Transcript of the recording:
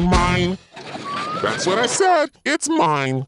mine, mine. That's what I said. It's mine.